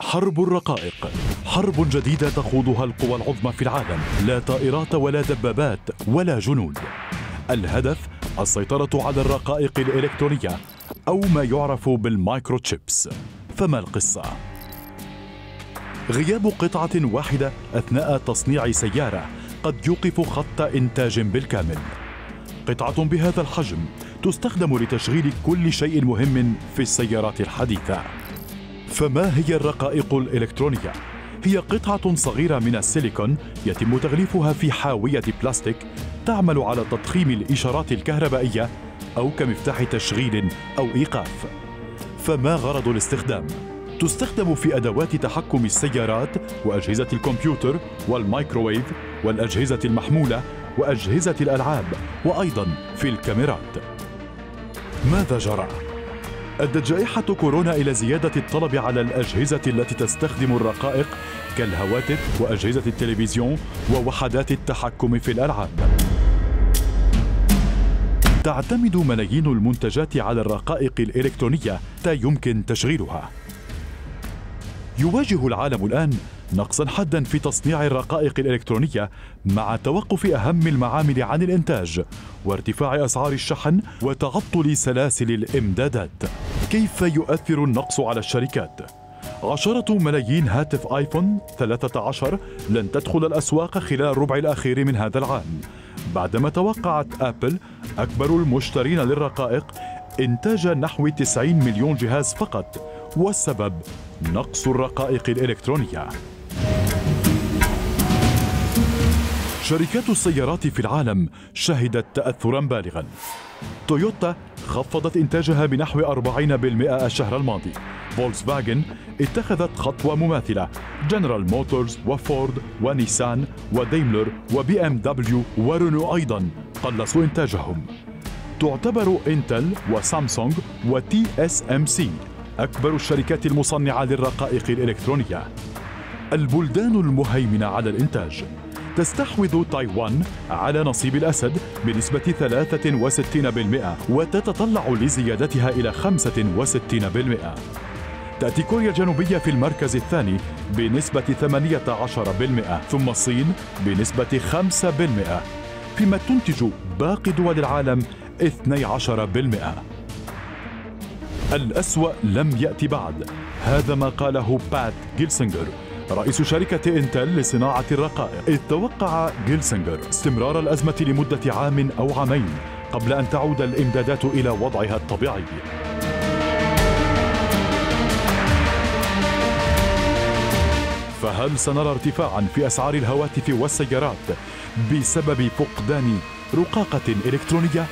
حرب الرقائق. حرب جديدة تخوضها القوى العظمى في العالم. لا طائرات ولا دبابات ولا جنود. الهدف السيطرة على الرقائق الإلكترونية أو ما يعرف بالمايكروتشيبس. فما القصة؟ غياب قطعة واحدة أثناء تصنيع سيارة قد يوقف خط إنتاج بالكامل. قطعة بهذا الحجم تستخدم لتشغيل كل شيء مهم في السيارات الحديثة. فما هي الرقائق الإلكترونية؟ هي قطعة صغيرة من السيليكون يتم تغليفها في حاوية بلاستيك تعمل على تضخيم الإشارات الكهربائية أو كمفتاح تشغيل أو إيقاف. فما غرض الاستخدام؟ تستخدم في أدوات تحكم السيارات وأجهزة الكمبيوتر والمايكروويف والأجهزة المحمولة وأجهزة الألعاب وأيضا في الكاميرات. ماذا جرى؟ أدت جائحة كورونا إلى زيادة الطلب على الأجهزة التي تستخدم الرقائق كالهواتف وأجهزة التلفزيون ووحدات التحكم في الألعاب. تعتمد ملايين المنتجات على الرقائق الإلكترونية لا يمكن تشغيلها. يواجه العالم الآن نقصا حدا في تصنيع الرقائق الإلكترونية مع توقف أهم المعامل عن الإنتاج وارتفاع أسعار الشحن وتعطل سلاسل الإمدادات. كيف يؤثر النقص على الشركات؟ عشرة ملايين هاتف آيفون 13 لن تدخل الأسواق خلال الربع الأخير من هذا العام بعدما توقعت آبل أكبر المشترين للرقائق إنتاج نحو 90 مليون جهاز فقط والسبب نقص الرقائق الإلكترونية شركات السيارات في العالم شهدت تأثرا بالغا. تويوتا خفضت إنتاجها بنحو 40% الشهر الماضي. فولكس فاجن اتخذت خطوة مماثلة. جنرال موتورز وفورد ونيسان وديملر وبي إم دبليو ورينو أيضا قلصوا إنتاجهم. تعتبر إنتل وسامسونج وتي إس إم سي أكبر الشركات المصنعة للرقائق الإلكترونية. البلدان المهيمنة على الإنتاج. تستحوذ تايوان على نصيب الأسد بنسبة 63% وتتطلع لزيادتها إلى 65% تأتي كوريا الجنوبية في المركز الثاني بنسبة 18% ثم الصين بنسبة 5% فيما تنتج باقي دول العالم 12% الأسوأ لم يأتي بعد هذا ما قاله بات جيلسنجر. رئيس شركة إنتل لصناعة الرقائق إذ توقع جيلسنجر استمرار الأزمة لمدة عام أو عامين قبل أن تعود الإمدادات إلى وضعها الطبيعي فهل سنرى ارتفاعا في أسعار الهواتف والسيارات بسبب فقدان رقاقة إلكترونية؟